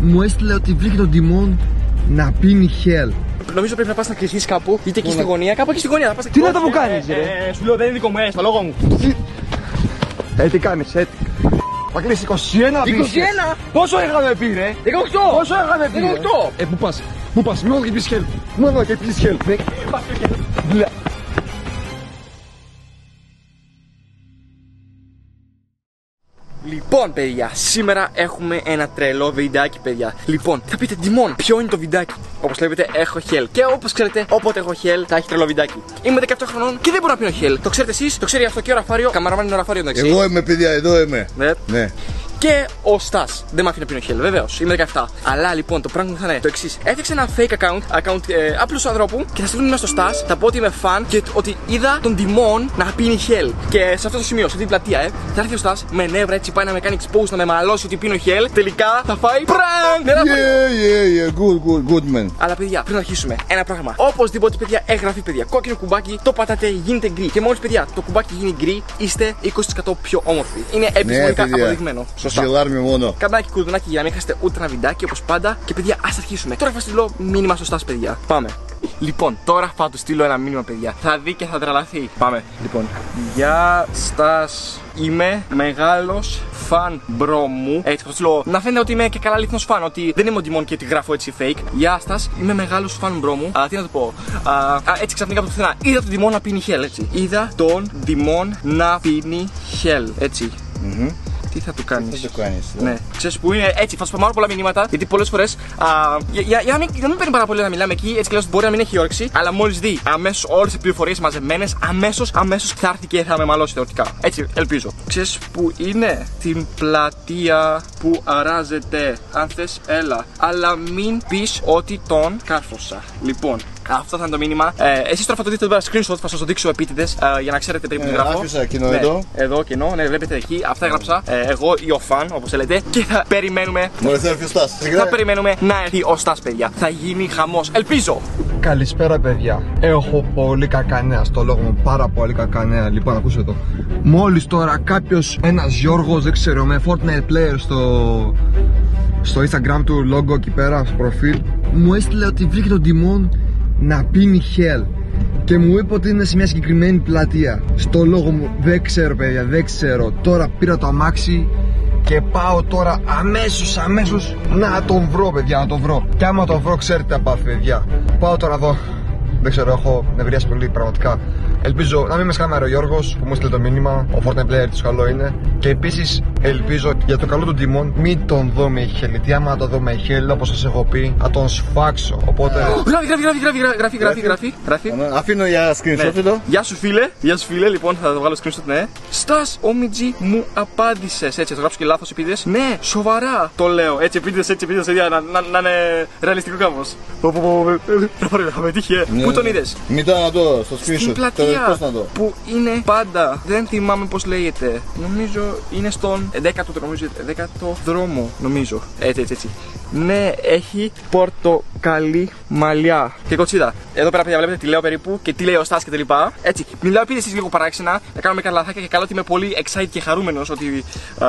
μου έστειλε ότι βρήκε τον τιμόν να πίνει χέλ. Νομίζω πρέπει να πας να κρυθεί κάπου, είτε εκεί στη γωνία, κάπου εκεί στη γωνία. να πας να Τι να κρυφθείς. το μου κάνεις, Ε, ρε; ε, Σου λέω δεν είναι δικό μου, ε, στο λόγο μου. Ε, τι κάνεις, ε. Θα κλείσεις 21 21. Πόσο είχαμε πει, ρε; 18! Πόσο είχαμε πει, ρε; 18! Ε, πού πας, πού πας, μόνο και πεις χέλ. Μόνο και πεις χέλ. Λοιπόν, παιδιά, σήμερα έχουμε ένα τρελό βιντεάκι, παιδιά. Λοιπόν, θα πείτε, Ντιμόν, ποιο είναι το βιντεάκι; Όπως βλέπετε, έχω χέλ. Και όπως ξέρετε, όποτε έχω χέλ, θα έχει τρελό βιντεάκι. Είμαι 17 χρονών και δεν μπορώ να πίνω χέλ. Το ξέρετε εσείς, το ξέρει αυτό και ο Ραφάριο. Καμαραμάν είναι ο Ραφάριο, εντάξει. Εγώ είμαι παιδιά, εδώ είμαι. Ναι. Ναι. Και ο Στά. Δεν με αφήνει να πίνω χέλ, βεβαίως. Είμαι 17. Αλλά λοιπόν το πράγμα θα είναι το εξής. Έφτιαξα ένα fake account, account ε, απλούς ανθρώπου και θα στείλω ένα στο Στά. Θα πω ότι είμαι fan και ότι είδα τον Τιμόν να πίνει χέλ. Και σε αυτό το σημείο, σε αυτή την πλατεία, ε, θα έρθει ο Στά με νεύρα έτσι πάει να με κάνει expose, να με μαλώσει ότι πίνω χέλ. Τελικά θα φάει prank! Ναι, Ραφάριο. Yeah, yeah, yeah, good, good, good man. Αλλά παιδιά, πριν αρχίσουμε, ένα πράγμα. Οπωσδήποτε, παιδιά, εγγραφή, παιδιά. Κόκκινο κουμπάκι, το πατάτε, γίνεται γκρι. Και μόλις, παιδιά, το κουμπάκι γίνει γκρι, είστε 20% πιο όμορφοι. Είναι Ναι, επιστημονικά παιδιά. αποδειγμένο. Σωστά. Γελάρουμε μόνο. Καμπάκι κουδουνάκι για να μην χάσετε ούτε ένα βιντεάκι όπως πάντα. Και παιδιά, ας αρχίσουμε. Τώρα θα στείλω μήνυμα στο Στάς, παιδιά. Πάμε. Λοιπόν, τώρα θα του στείλω ένα μήνυμα, παιδιά. Θα δει και θα τρελαθεί. Πάμε. Λοιπόν, γεια Στάς. Είμαι μεγάλος φαν μπρο μου. Έτσι, θα του στείλω να φαίνεται ότι είμαι και καλά αληθινός φαν. Ότι δεν είμαι ο Ντιμόν και τη γράφω έτσι fake. Γεια Στάς, είμαι μεγάλος φαν μπρο μου. Α, τι να το πω. Α, α, έτσι ξαφνικά από το πουθενά. Είδα τον Ντιμόν να πίνει χέλ, έτσι. Είδα τον Ντιμόν να πίνει χέλ, έτσι. Τι θα του κάνεις; Τι το κάνεις. Ναι, ξέρεις που είναι έτσι. Θα σου πω πάρα πολλά μηνύματα γιατί πολλές φορές. Για, για, για, να μην, για να μην παίρνει πάρα πολύ να μιλάμε εκεί, έτσι κι αλλιώς μπορεί να μην έχει όρεξη. Αλλά μόλις δει αμέσως όλες τις πληροφορίες μαζεμένες, αμέσως αμέσως θα έρθει και θα με μαλώσει θεωρητικά. Έτσι, ελπίζω. Ξέρεις που είναι; Την πλατεία που αράζεται. Αν θες, έλα. Αλλά μην πεις ότι τον κάρφωσα. Λοιπόν, αυτό θα είναι το μήνυμα. Ε, Εσείς τώρα θα το δείτε εδώ πέρα screenshot, θα σας το δείξω επίτηδες για να ξέρετε περίπου τι Ε, γράφω. άφησα κοινό ναι, εδώ. Εδώ κοινό, ναι, βλέπετε εκεί. Αυτά έγραψα. Ε, εγώ ή ο φαν, όπως θέλετε. Και θα περιμένουμε. Μόλι θα έρθει ο Στάς. Θα περιμένουμε να έρθει ο Στάς, παιδιά. Θα γίνει χαμός. Ελπίζω. Καλησπέρα παιδιά. Έχω πολύ κακά νέα στο λόγο μου. Πάρα πολύ κακά νέα. Λοιπόν, ακούστε το. Μόλις τώρα κάποιος, ένας Γιώργος, δεν ξέρω, με Fortnite player στο, στο Instagram του logo εκεί πέρα, στο προφίλ, μου έστειλε ότι βρήκε τον Τιμόν να πίνει χέλ. Και μου είπε ότι είναι σε μια συγκεκριμένη πλατεία. Στο λόγο μου, δεν ξέρω παιδιά, δεν ξέρω. Τώρα πήρα το αμάξι και πάω τώρα αμέσως, αμέσως να τον βρω παιδιά, να τον βρω. Και άμα τον βρω ξέρετε τα πάθη παιδιά. Πάω τώρα εδώ. Δεν ξέρω, έχω νευριάσει πολύ πραγματικά. Ελπίζω να μην με σκάμερε ο Γιώργος που μου στείλε το μήνυμα. Ο Fortnite player του καλό είναι. Και επίσης ελπίζω για το καλό του Τιμών μην τον δω με χέλη. Γιατί άμα το δω με χέλη, όπως σας έχω πει, θα τον σφάξω. Οπότε. Γράφει, γράφει, γράφει, γράφει, γράφει, γράφει, γράφει, γράφει. Αφήνω για screenshot Ναι. εδώ. Γεια σου φίλε, γεια σου φίλε, λοιπόν θα το βγάλω screenshot, ναι. Στάς, ο Μιτζή μου απάντησες. Έτσι, θα το γράψω και λάθος επίτηδες. Ναι, σοβαρά το λέω. Έτσι, επίτηδες, έτσι, επίτηδες, να, να, να είναι ρεαλιστικό κάπως. Θα με τύχει, ε. Ναι, Πού τον ναι. είδες; Μετά να δω στο Στην screenshot. Τώρα πλατεία Πώς να δω. που είναι πάντα. Δεν θυμάμαι πώς λέγεται. Νομίζω είναι στον 10ο, νομίζω, 10ο δρόμο. Νομίζω. Έτσι, έτσι, έτσι. Ναι, έχει πορτοκαλί μαλλιά. Και κοτσίδα. Εδώ πέρα, παιδιά, βλέπετε τι λέω περίπου και τι λέει ο Στάς και τα λοιπά. Έτσι, μιλάω επειδή εσείς λίγο παράξενα, να κάνουμε καλά λαθάκια και καλό ότι είμαι πολύ excited και χαρούμενος ότι. Α,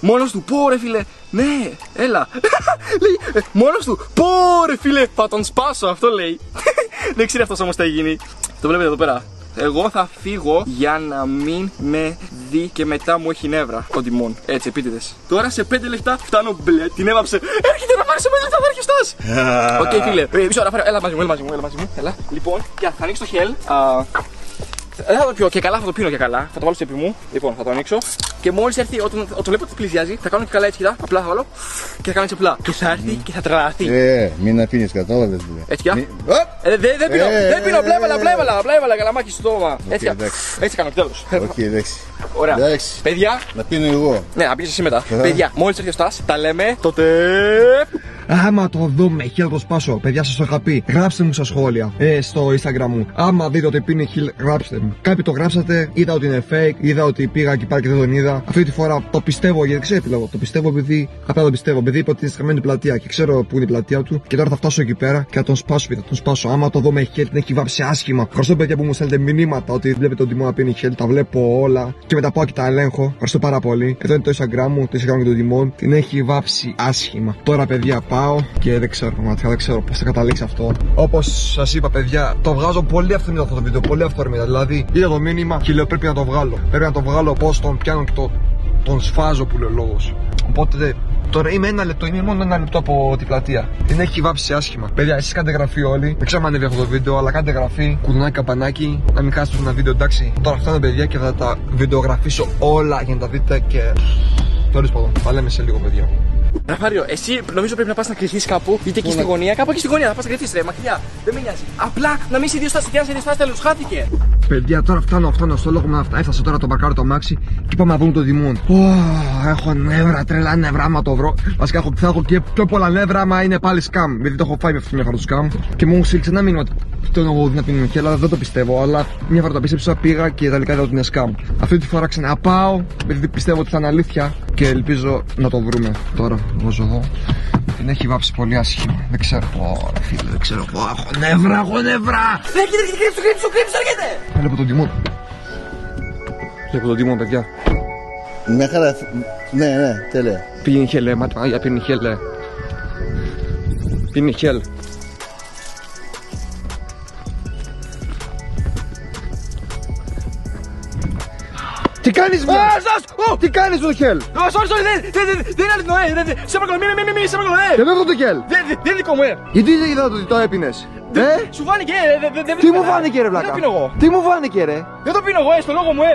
μόνος του, πω ρε φίλε, ναι, έλα. λέει, ε, μόνος του, πω ρε φίλε, θα τον σπάσω, αυτό λέει. Δεν ξέρει αυτός όμως τι θα γίνει. Το βλέπετε εδώ πέρα. Εγώ θα φύγω για να μην με δει και μετά μου έχει νεύρα ο Τιμόν. Έτσι, επίτηδες. Τώρα σε 5 λεπτά φτάνω πλε. Την έβαψε. Έρχεται να πάρει σε 5 λεπτά, θα έρχεται ο Στάς. Οκ, φίλε. Ε, Μισό να φέρω. Έλα μαζί μου, έλα μαζί μου, έλα μαζί μου. Έλα. Λοιπόν, και θα ανοίξω το Hell. Α, δεν θα το πιω και καλά, θα το πίνω και καλά. Θα το βάλω στο επί μου. Λοιπόν, θα το ανοίξω. Και μόλις έρθει, όταν, όταν το βλέπω ότι πλησιάζει, θα κάνω και καλά έτσι, κοιτά. Απλά θα βάλω και θα κάνω έτσι απλά. Και θα έρθει και θα τρελαθεί. Ε, μην να πίνεις, κατάλαβες. δηλαδή. Έτσι, κοιτά. Μη- Οπ! Ε, δεν δεν πίνω, Ε, δεν πίνω, ε, απλά έβαλα, ε, απλά έβαλα, απλά έβαλα καλαμάκι στο στόμα. Έτσι, εντάξει. έτσι κάνω, τέλος. Οκ, εντάξει. Ωραία. Εντάξει. Παιδιά, Να πίνω εγώ. ναι, να πεις εσύ μετά. Ε. Παιδιά, μόλις έρθει ο Στάς, τα λέμε τότε. Άμα το δω με Hell το σπάσω. Παιδιά, σας το είχα πει. Γράψτε μου στα σχόλια ε, στο Instagram μου. Άμα δείτε ότι πίνει Hell, γράψτε μου. Κάποιοι το γράψατε, είδα ότι είναι fake, είδα ότι πήγα εκεί πέρα και δεν τον είδα. Αυτή τη φορά το πιστεύω γιατί ξέρω τι λέω. Το πιστεύω επειδή απλά το πιστεύω. Επειδή είπε ότι είναι στραμμένη πλατεία και ξέρω που είναι η πλατεία του. Και τώρα θα φτάσω εκεί πέρα και θα τον σπάσω. Θα τον σπάσω. Άμα το δω με Hell, την έχει βάψει άσχημα. Ευχαριστώ παιδιά που μου στέλνετε μηνύματα ότι βλέπετε τον Τιμόν να πίνει Hell. Τα βλέπω όλα και μετά πάω και τα ελέγχω. Ευχαριστώ πάρα πολύ. Εδώ είναι το Instagram μου, το Instagram και τον τιμών. Την έχει βάψει άσχημα. Τώρα παιδιά πάω και δεν ξέρω πραγματικά δεν ξέρω πώς θα καταλήξει αυτό. Όπως σας είπα, παιδιά, το βγάζω πολύ αυθόρμητα αυτό το βίντεο. Πολύ αυθόρμητα. Δηλαδή, είδα το μήνυμα και λέω πρέπει να το βγάλω. Πρέπει να το βγάλω πώς τον πιάνω και το, τον σφάζω που λέει ο λόγος. Οπότε Τώρα είμαι ένα λεπτό, είμαι μόνο ένα λεπτό από την πλατεία. Την έχει βάψει άσχημα. Παιδιά, εσείς κάντε γραφή όλοι. Δεν ξέρω αν ανέβει αυτό το βίντεο, αλλά κάντε γραφή, κουδουνάκι, καπανάκι. Να μην χάσετε ένα βίντεο, εντάξει. Τώρα αυτά είναι παιδιά και θα τα βιντεογραφήσω όλα για να τα δείτε και. Τέλος πάντων, θα λέμε σε λίγο, παιδιά. Ραφάριο, εσύ νομίζω πρέπει να πας να κρυφτείς κάπου, είτε εκεί στη γωνία, κάπου εκεί στη γωνία. Να πας να κρυφτείς, ρε, μακριά. Δεν με νοιάζει. Απλά να μην σε δύο στάσει, σε δύο στάσει τέλος, χάθηκε. Παιδιά, τώρα φτάνω, φτάνω στο λόγο μου να έφτασα τώρα το μπαρκάρο το μάξι και πάμε να δούμε το Δημόν. Ω, έχω νεύρα, τρελά νεύρα, άμα το βρω. Βασικά έχω, θα έχω και πιο πολλά νεύρα, άμα είναι πάλι σκάμ. Γιατί το έχω φάει με αυτή μια φορά το σκάμ. Και μου στείλει ένα μήνυμα το εγώ να την αλλά δεν το πιστεύω. Αλλά μια φορά το πίστεψα, πήγα και τελικά είδα ότι είναι σκάμ. Αυτή τη φορά ξαναπάω, επειδή πιστεύω ότι θα είναι αλήθεια και ελπίζω να το βρούμε τώρα. Βάζω εδώ. Την έχει βάψει πολύ άσχημα. Δεν ξέρω. Ω, φίλε, δεν ξέρω. Ω, έχω νεύρα, έχω νεύρα. Δεν κοίταξε, κρύψου, κρύψου, κρύψου, έρχεται. Βλέπω τον Τιμόν. Βλέπω τον Τιμόν, παιδιά. Μια χαρά. Ναι, ναι, τέλεια. Πήγαινε χέλε, μάτια, για πήγαινε χέλε. Πήγαινε χέλ. Τι κάνεις με! Τι κάνεις με το χέλ! Sorry, sorry, δεν δεν- δεν- δεν είναι αληθινό, ε, δεν- δεν- σε παρακαλώ, μην, μην, μην, μην, σε παρακαλώ, ε. Δεν έχω το χέλ! Δεν δεν- δεν είναι δικό μου, ε. Γιατί δεν είδα ότι το έπινες! Ε! Σου φάνηκε, ε, δεν- δεν- δεν- Τι μου δεν- φάνηκε ρε Δεν βλάκα! το πίνω εγώ. Τι μου φάνηκε ρε! Δεν το πίνω εγώ, ε, στο λόγο μου, ε.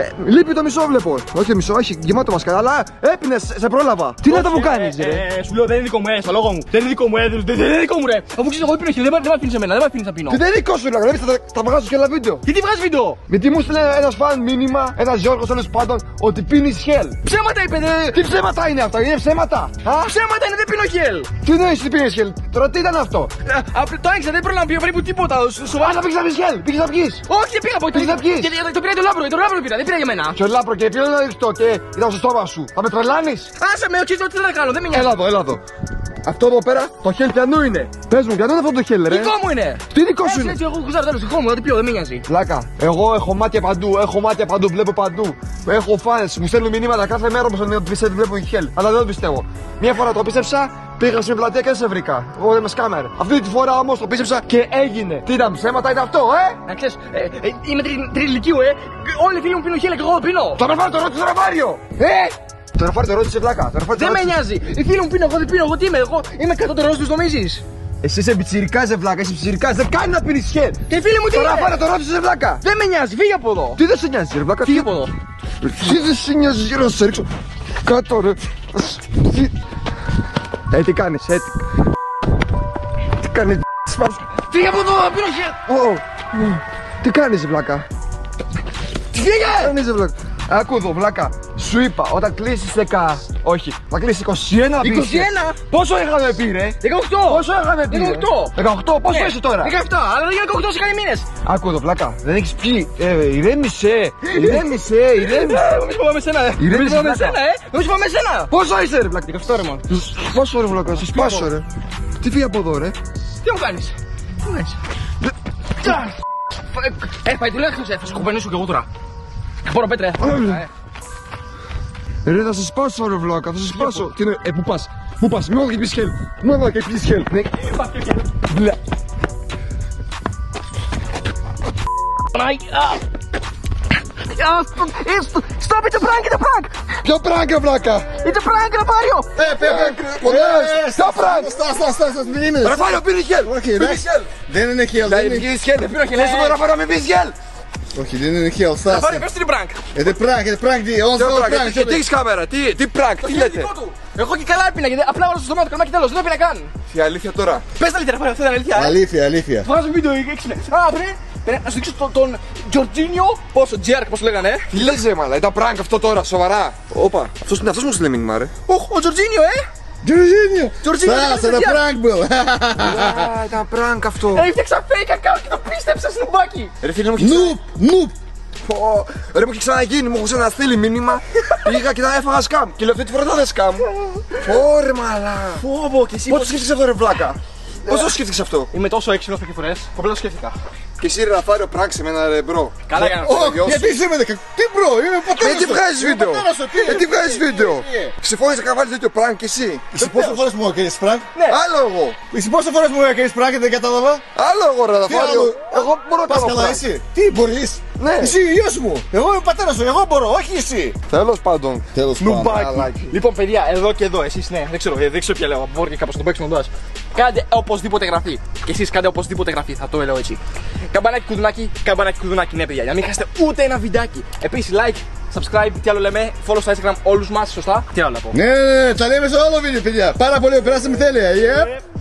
Ε, λείπει το μισό βλέπω. Όχι το μισό, έχει γεμάτο μασκαρά, αλλά έπινε, σε πρόλαβα. Τι να το μου Όχι, κάνεις, ε, ρε; ε, Σου λέω δεν είναι δικό μου, ε, στο λόγο μου. Δεν είναι δικό μου, ε, δεν δεν- δεν είναι δικό μου, ρε. Αφού ξέρει, εγώ πίνω χιλ, δεν μ' δεν μ' αφήνεις εμένα, δεν μ' αφήνεις να πίνω. Τι δεν είναι δικό σου, ρε. Βλέπει, θα, θα βγάζω και ένα βίντεο. Γιατί βγάζεις βίντεο; Γιατί μου στείλε ένας φαν μήνυμα, ένας Γιώργος τέλο πάντων, ότι πίνεις χέλ. Ψέματα είπε, δε. Τι ψέματα είναι αυτά, είναι ψέματα. Α, Ψέματα είναι, δεν πίνω χιλ. τι νοεί τι πίνεις χέλ; Τώρα τι ήταν αυτό; Ε, απ- Το έξα, δεν πρόλαβα να πιω περίπου τίποτα. Σου- Σου Α, να πήγες να πεις χέλ, πήγες να βγει. Όχι, δεν πήγα από Πήγες να πιείς. Γιατί το πήρα το λάμπρο, το λάμπρο πήρα, δεν πήρα για μένα. Και ο λάπρο και πήρε ένα ρηχτό και ήταν στο στόμα σου. Θα με τρελάνεις; Άσε με, όχι, τι θα κάνω, δεν με νοιάζει. Έλα εδώ, έλα εδώ. Αυτό εδώ πέρα το χέλ πιανού είναι. Πες μου, πιανού είναι αυτό το χέλ, ρε. Δικό μου είναι. Τι δικό σου Έτσι, είναι; έτσι, εγώ κουζάρω τέλος, δικό μου, δεν πιω, δεν με νοιάζει. Πλάκα. Εγώ έχω μάτια παντού, έχω μάτια παντού, βλέπω παντού. Έχω fans, μου στέλνουν μηνύματα κάθε μέρα μου στέλνουν ότι πιστεύω ότι βλέπω χέλ. Αλλά δεν το πιστεύω. Μια φορά το πίστεψα, πήγα στην πλατεία και δεν σε βρήκα. Εγώ δεν με σκάμερ. Αυτή τη φορά όμως το πίστεψα και έγινε. Τι ήταν ψέματα, ήταν αυτό, ε! Να ξέρεις, ε, ε, είμαι τρι- τριλικίου, ε. Όλοι οι φίλοι μου πίνουν χέλα και εγώ δεν πίνω. Το ρεφάρι το ρώτησε στο ρεφάριο! Ε! Το ρεφάρι το ρώτησε βλάκα. Το ρεφάρι το Δεν με ρώτησε. νοιάζει. Οι φίλοι μου πίνουν, εγώ δεν πίνω. Εγώ τι είμαι, εγώ είμαι κατώτερος τους νομίζεις. Εσύ είσαι πιτσιρικάς ρε βλάκα, είσαι πιτσιρικάς, δεν κάνει να πίνεις χέλ. Και οι φίλοι μου τι Το είναι; ρεφάρι το ρώτησε βλάκα. Δεν με νοιάζει, φύγε από εδώ. Τι δεν σε νοιάζει ρε βλάκα. Φύγε από εδώ. Τι δεν σε νοιάζει γύρω να σε ρίξω. Κάτω ρε. Τι- Ε, τι κάνεις, ε, τι... Τι κάνεις, σπάσου. Φύγε από εδώ, πίνω χέλ. Ω, ω, Τι κάνεις ρε βλάκα; Φύγε. Τι κάνεις ρε βλάκα. Άκου εδώ βλάκα. Σου είπα όταν κλείσεις 10. Όχι, θα κλείσεις 21 πεις. 21. Πόσο είχαμε πει ρε; 18. Πόσο είχαμε πει. ρε; 18. 18. Πόσο Ναι, είσαι τώρα; 17, αλλά δεν είναι 18 σε κάτι μήνες. Άκου εδώ βλάκα. Δεν έχεις πει. Ε, ηρέμησε. Ηρέμησε, ηρέμησε. Ε, Νομίζω πάμε με σένα, ε. Ηρέμησε, Νομίζω πάμε με βλάκα. σένα, ε. Νομίζω πάμε με σένα. Πόσο είσαι ρε βλάκα. 18 ρε μόνο. Πόσο ρε βλάκα. Σε σπάσω ρε. Τι φύγει από εδώ ρε; Τι μου κάνεις; Τι μου κάνεις; Ε, πάει τουλάχιστον σε, θα σου κουπενήσω κι εγώ τώρα. Μπορώ πέτρε. Ε, Ρε θα σε σπάσω ρε βλάκα, θα σε σπάσω. Τι είναι, ε, πού πας, πού πας, μόνο και πεις χέλ, μόνο και πεις χέλ. Ναι. Μπλε. Πανάει. Α. Α, στο- ε, στο- Stop, it's a prank, it's a prank! Ποιο πράγκ ρε βλάκα. It's a prank, Ραφάριο! Ε, πέπε, Πονάς, ποιο πράγκ. Στά, στά, στά, στά, μην είναι. Ραφάλιο πίνει χέλ, Όχι, πίνει ρε. χέλ. Δεν είναι χέλ, Ναι, δεν είναι. πίνεις χέλ, πίνω χέλ, Πες μου ε. Ραφάλιο μην πεις χέλ. Όχι, δεν είναι χέλ, στά. Ραφάριο, πες του είναι prank! Ε, δεν πράγκ, δεν πράγκ, τι, όντως Ποιο δεν πράγκ, πράγκ. τι- τι έχεις κάμερα, τι, τι πράγκ, τι Είναι λέτε; δικό του. Εγώ και καλά έπινα, γιατί απλά όλα στο στόμα του καλμάκι τέλος, δεν έπινα καν. Τι αλήθεια τώρα. Πες τα αλήθεια, Ραφάριο, αυτό είναι αλήθεια, ε. Αλήθεια, αλήθεια. Βγάζω βίντεο έξυπνε. Α, πρέπει πρέπει να σου δείξω τον- τον Τζορτζίνιο, πόσο, Τζέρκ, πώς λέγανε, ε. Τι λες ρε μαλά, ήταν πράγκ αυτό τώρα, σοβαρά. Όπα, αυτός είναι αυτός μου στείλε μήνυμα ρε. Οχ, ο Τζορτζίνιο, ε. Τζορτζίνιο! Τζορτζίνιο! Πάσα, τα πράγκ был! Ήταν πράγκ αυτό! Έφτιαξα fake account και το πίστεψα στην μπάκι! Ρε φίλε μου, Νουπ! Νουπ! Ρε μου είχε ξαναγίνει, μου είχε ξαναστείλει μήνυμα. Πήγα και τα έφαγα σκάμ. Και λέω αυτή τη φορά δεν σκάμ. Ωρε μαλά. Φόβο και εσύ. Πώ το σκέφτεσαι αυτό, ρε βλάκα. Πώ το σκέφτεσαι αυτό. Είμαι τόσο έξυπνο κάποιε φορέ. Απλά το σκέφτηκα. Και εσύ ρε να φάρει ο prank σε μένα ρε μπρο. Καλά για να Ω, γιος σου. γιατί είσαι με δεκα... Τι μπρο, είμαι ο πατέρας Ε, τι σου. βγάζεις Είμαι ο βίντεο; πατέρας σου, τι, Ε, τι τι, βγάζεις τι, βίντεο; τι, τι. Συμφώνησε να βάλεις τέτοιο prank και εσύ. Εσύ πόσο φορές μου έκανες prank? Άλλο εγώ. Εσύ πόσο φορές μου έκανες prank και δεν κατάλαβα; Άλλο εγώ ρε να Τι φάρει. άλλο; Εγώ μπορώ να Πας κάνω καλά prank. εσύ. Τι μπορείς; Ναι. Εσύ γιος μου. Εγώ είμαι ο πατέρας σου. Εγώ μπορώ, όχι εσύ. Τέλος πάντων. Τέλος Νουμπάκι. Λοιπόν, παιδιά, εδώ και εδώ, εσείς ναι, δεν ξέρω, ε, δεν ξέρω ποια λέω. Μπορεί και κάπως να το παίξουμε μοντάζ. Κάντε οπωσδήποτε γραφή. Και εσείς κάντε οπωσδήποτε γραφή, θα το λέω έτσι. Καμπανάκι κουδουνάκι, καμπανάκι κουδουνάκι, ναι, παιδιά, για να μην χάσετε ούτε ένα βιντεάκι. Επίσης, like, subscribe, τι άλλο λέμε, follow στο Instagram όλους μας, σωστά. Τι άλλο να πω. Ναι, ναι, ναι, τα λέμε σε όλο βίντεο, παιδιά. Πάρα πολύ, περάσαμε τέλεια. Yep.